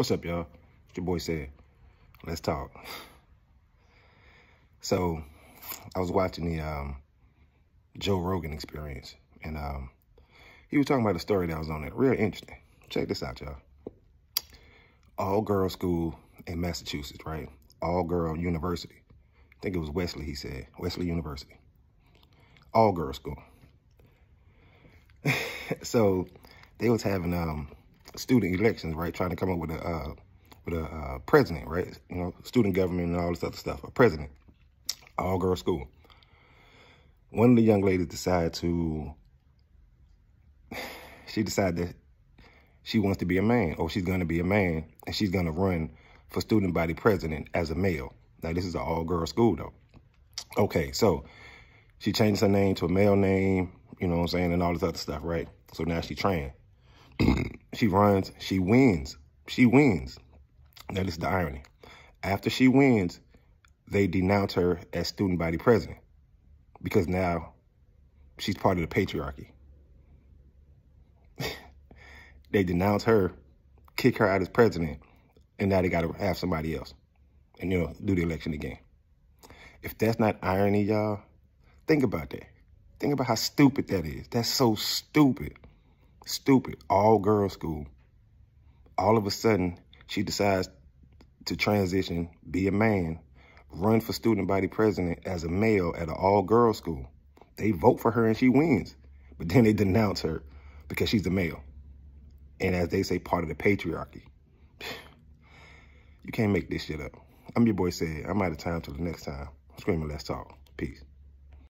What's up, y'all? your boy Ced. Let's talk. So, I was watching the um, Joe Rogan experience, and um, he was talking about a story that was on there. Real interesting. Check this out, y'all. All girl school in Massachusetts, right? All girl university. I think it was Wesley, he said. Wesley University. All girl school. so they was having um, student elections, right? Trying to come up with a uh, with a uh, president, right? You know, student government and all this other stuff. A president, all girl school. One of the young ladies decided to. She decided that she wants to be a man, or she's going to be a man, and she's going to run for student body president as a male. Now, this is an all girl school, though. Okay, so she changed her name to a male name, you know what I'm saying, and all this other stuff, right? So now she trans. she runs, she wins. She wins. That is the irony. After she wins, they denounce her as student body president because now she's part of the patriarchy. they denounce her, kick her out as president, and now they got to have somebody else and, you know, do the election again. If that's not irony, y'all, think about that. Think about how stupid that is. That's so stupid. Stupid. All girls school. All of a sudden, she decides to transition, be a man, run for student body president as a male at an all girls school. They vote for her and she wins. But then they denounce her because she's a male. And as they say, part of the patriarchy. You can't make this shit up. I'm your boy Ced. I'm out of time till the next time. I'm Screaming, let's talk. Peace.